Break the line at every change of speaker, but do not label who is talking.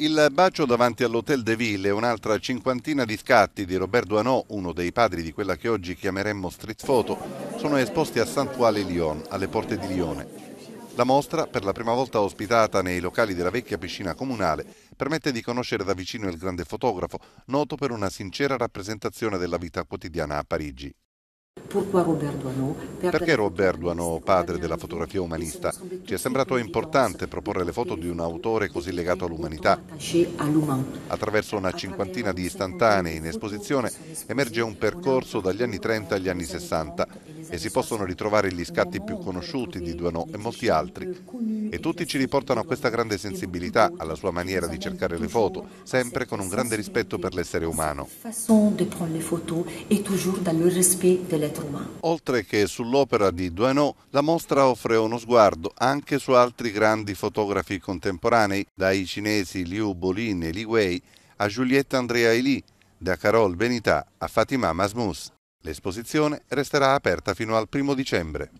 Il bacio davanti all'Hotel de Ville e un'altra cinquantina di scatti di Robert Duanot, uno dei padri di quella che oggi chiameremmo street photo, sono esposti a Saint-Ouen Lyon, alle porte di Lione. La mostra, per la prima volta ospitata nei locali della vecchia piscina comunale, permette di conoscere da vicino il grande fotografo, noto per una sincera rappresentazione della vita quotidiana a Parigi. Perché Robert Duanot, padre della fotografia umanista, ci è sembrato importante proporre le foto di un autore così legato all'umanità. Attraverso una cinquantina di istantanee in esposizione emerge un percorso dagli anni 30 agli anni 60 e si possono ritrovare gli scatti più conosciuti di Duanot e molti altri. E tutti ci riportano a questa grande sensibilità, alla sua maniera di cercare le foto, sempre con un grande rispetto per l'essere umano. Oltre che sull'opera di Duanot, la mostra offre uno sguardo anche su altri grandi fotografi contemporanei, dai cinesi Liu Bolin e Li Wei a Juliette Andrea Elie, da Carole Benità a Fatima Masmous. L'esposizione resterà aperta fino al primo dicembre.